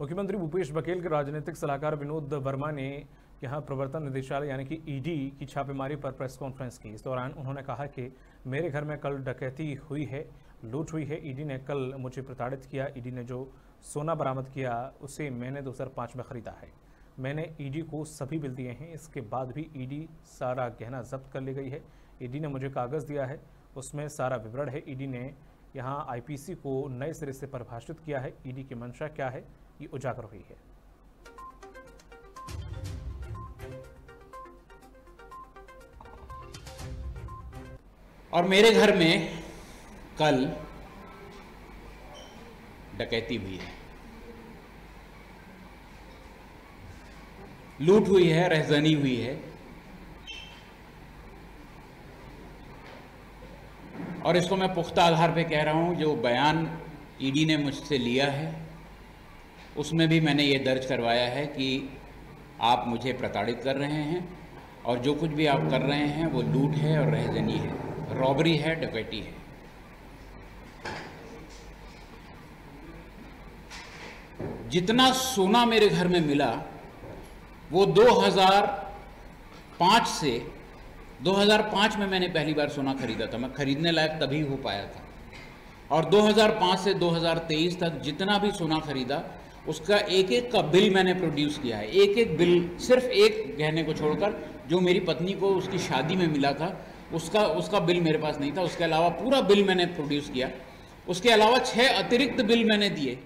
मुख्यमंत्री भूपेश बघेल के राजनीतिक सलाहकार विनोद वर्मा ने यहाँ प्रवर्तन निदेशालय यानी कि ईडी की छापेमारी पर प्रेस कॉन्फ्रेंस की। इस दौरान उन्होंने कहा कि मेरे घर में कल डकैती हुई है, लूट हुई है। ईडी ने कल मुझे प्रताड़ित किया। ईडी ने जो सोना बरामद किया, उसे मैंने 2005 में खरीदा है। मैंने ईडी को सभी बिल दिए हैं। इसके बाद भी ईडी सारा गहना जब्त कर ली गई है। ईडी ने मुझे कागज़ दिया है। उसमें सारा विवरण है। ईडी ने यहाँ आईपीसी को नए सिरे से परिभाषित किया है। ईडी की मंशा क्या है? ये उजागर हुई है। और मेरे घर में कल डकैती हुई है। लूट हुई है, रहजनी हुई है। और इसको मैं पुख्ता आधार पे कह रहा हूँ, जो बयान ईडी ने मुझसे लिया है उसमें भी मैंने ये दर्ज करवाया है कि आप मुझे प्रताड़ित कर रहे हैं और जो कुछ भी आप कर रहे हैं वो लूट है और रहजनी है। रॉबरी है, डकैती है। जितना सोना मेरे घर में मिला, वो 2005 से 2005 में मैंने पहली बार सोना खरीदा था। मैं खरीदने लायक तभी हो पाया था। और 2005 से 2023 तक जितना भी सोना खरीदा उसका एक एक का बिल मैंने प्रोड्यूस किया है। एक एक बिल, सिर्फ़ एक गहने को छोड़कर, जो मेरी पत्नी को उसकी शादी में मिला था, उसका उसका बिल मेरे पास नहीं था। उसके अलावा पूरा बिल मैंने प्रोड्यूस किया। उसके अलावा छः अतिरिक्त बिल मैंने दिए।